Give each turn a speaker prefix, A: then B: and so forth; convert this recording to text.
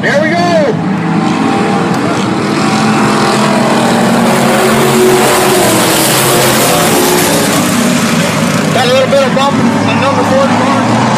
A: There we go. Got a little bit of bump on number four car.